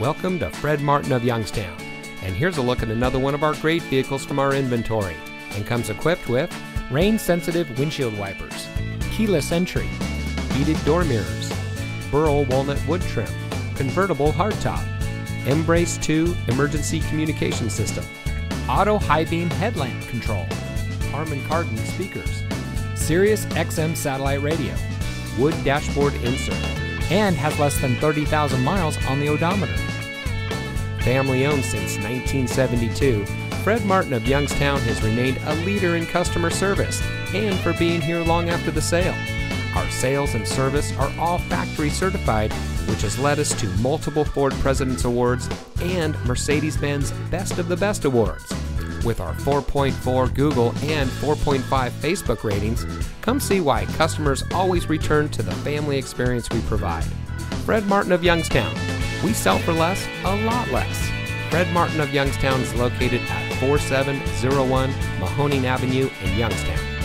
Welcome to Fred Martin of Youngstown. And here's a look at another one of our great vehicles from our inventory and comes equipped with rain sensitive windshield wipers, keyless entry, heated door mirrors, burl walnut wood trim, convertible hardtop, mbrace 2 emergency communication system, auto high beam headlamp control, Harman Kardon speakers, Sirius XM satellite radio, wood dashboard insert, and has less than 30,000 miles on the odometer. Family owned since 1972, Fred Martin of Youngstown has remained a leader in customer service and for being here long after the sale. Our sales and service are all factory certified, which has led us to multiple Ford President's Awards and Mercedes Benz Best of the Best Awards. With our 4.4 Google and 4.5 Facebook ratings, come see why customers always return to the family experience we provide. Fred Martin of Youngstown, we sell for less, a lot less. Fred Martin of Youngstown is located at 4701 Mahoning Avenue in Youngstown.